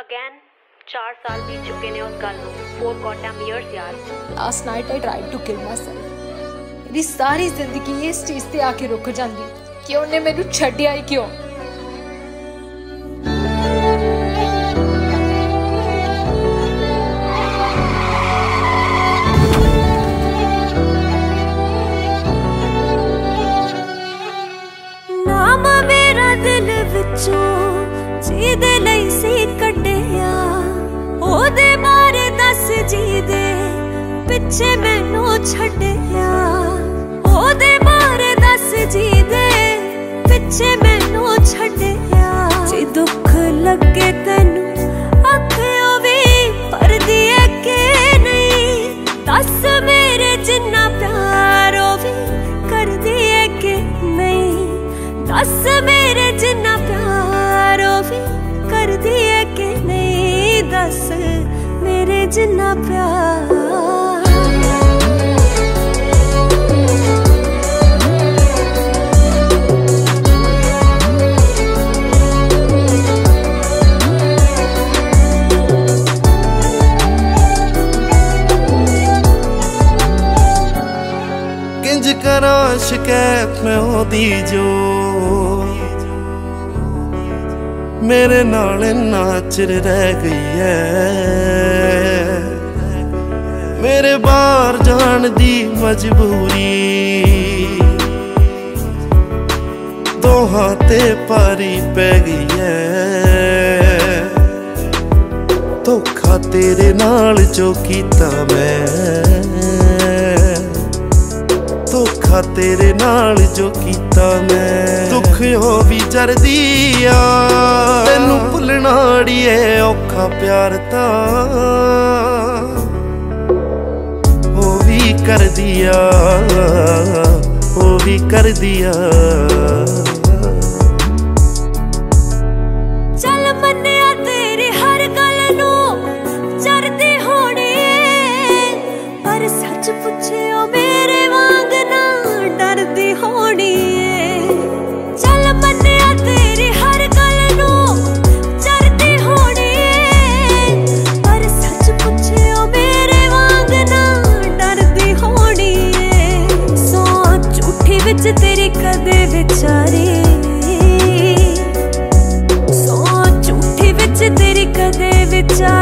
Again 4 ਸਾਲ ਬੀਤ ਚੁੱਕੇ ਨੇ ਉਸ ਗੱਲ ਨੂੰ। ਫੋਰ ਗੋਡਮ ਇਅਰਸ ਯਾਰ। Last night I tried to kill myself ਮੇਰੀ ਸਾਰੀ ਜ਼ਿੰਦਗੀ ਇਸ ਚੀਜ਼ ਤੇ ਆ ਕੇ ਰੁਕ ਜਾਂਦੀ। ਕਿ ਉਹਨੇ ਮੈਨੂੰ ਛੱਡਿਆ ਹੀ ਕਿਉਂ? ਨਾਮ ਮੇਰਾ ਦਿਲ ਵਿੱਚੋਂ ਜਿਹਦੇ ਦੱਸ ਜਿਹਦੇ ਪਿੱਛੇ ਮੈਨੂੰ ਛੱਡਿਆ। ਉਹਦੇ ਬਾਰੇ ਦੱਸ ਜਿਹਦੇ ਪਿੱਛੇ ਮੈਨੂੰ ਛੱਡਿਆ। ਜੇ ਦੁੱਖ ਲੱਗੇ ਤੈਨੂੰ, ਅੱਖੋਂ ਵੀ ਪਰਦੀ ਏ ਨਹੀਂ? ਦੱਸ ਮੇਰੇ ਜਿੰਨਾ ਪਿਆਰ ਉਹ ਵੀ ਕਰਦੀ ਏ ਨਹੀਂ? ਦੱਸ ਜਿੰਨਾ ਪਿਆਰ। ਕਿੰਜ ਕਰਾਂ ਸ਼ਿਕਾਇਤ ਮੈਂ ਉਹਦੀ ਜੋ? ਮੇਰੇ ਨਾਲ ਨਾਚਰ ਰਹਿ ਗਈ ਐ। ਮੇਰੇ ਬਾਹਰ ਜਾਣ ਦੀ ਮਜਬੂਰੀ। ਦੋਹਾਂ ਤੇ ਪਾਰੀ ਪੈ ਗਈ ਐ। ਧੋਖਾ ਤੇਰੇ ਨਾਲ ਜੋ ਕੀਤਾ ਮੈਂ। ਧੋਖਾ ਤੇਰੇ ਨਾਲ ਜੋ ਕੀਤਾ ਮੈਂ। ਦੁੱਖ ਹੋ ਵੀ ਜਰਦੀ ਆ। ਤੈਨੂੰ ਭੁੱਲਣਾ ੜੀਏ ਔਖਾ ਪਿਆਰ ਤਾਂ। ਕਰਦੀ ਆ ਉਹ ਵੀ ਕਰਦੀ ਆ।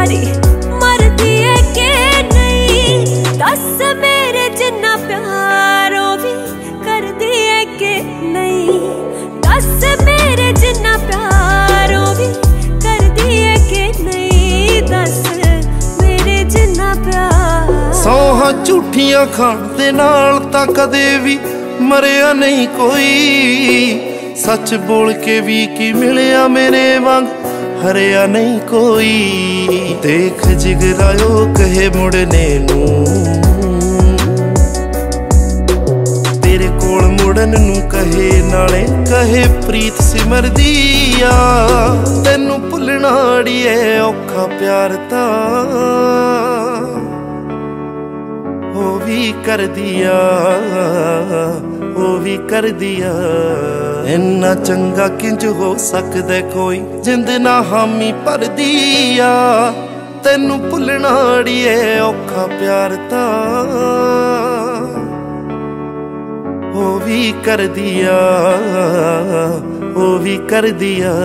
ਵਿਚਾਰੀ ਮਰਦੀ ਏ ਕਿ ਨਹੀਂ? ਦੱਸ ਮੇਰੇ ਜਿੰਨਾ ਪਿਆਰ ਵੀ ਕਰਦੀ ਏ ਕਿ ਨਹੀਂ? ਦੱਸ ਮੇਰੇ ਜਿੰਨਾ ਪਿਆਰ ਵੀ ਕਰਦੀ ਏ ਕਿ ਨਹੀਂ? ਦੱਸ ਮੇਰੇ ਜਿੰਨਾ ਪਿਆਰ। ਸੌਹਾਂ ਝੂਠੀਆਂ ਖਾਣ ਦੇ ਨਾਲ ਤਾਂ ਕਦੇ ਵੀ ਮਰਿਆ ਨਹੀਂ ਕੋਈ। ਸੱਚ ਬੋਲ ਕੇ ਵੀ ਕੀ ਮਿਲਿਆ ਮੇਰੇ ਵਾਂਗ? ਹਰਿਆ ਨਹੀਂ ਕੋਈ। ਦੇਖ ਜਿਗਰਾਇਓ ਕਹੇ ਮੁੜਨੇ ਨੂੰ। ਤੇਰੇ ਕੋਲ ਮੁੜਨ ਨੂੰ ਕਹੇ, ਨਾਲੇ ਕਹੇ ਪ੍ਰੀਤ ਸਿਮਰਦੀ ਆ। ਤੈਨੂੰ ਭੁੱਲਣਾ ਅੜੀਏ, ਔਖਾ ਪਿਆਰ ਤਾਂ। ਉਹ ਵੀ ਕਰਦੀ ਆ, ਉਹ ਵੀ ਕਰਦੀ ਆ। ਇੰਨਾ ਚੰਗਾ ਕਿੰਜ ਹੋ ਸਕਦਾ ਕੋਈ ਜਿੰਦ ਨਾ ਹਾਮੀ ਭਰਦੀ ਆ? ਤੈਨੂੰ ਭੁੱਲਣਾ ਅੜੀਏ ਔਖਾ ਪਿਆਰ ਤਾਂ। ਉਹ ਵੀ ਕਰਦੀ ਆ, ਉਹ ਵੀ ਕਰਦੀ ਆ।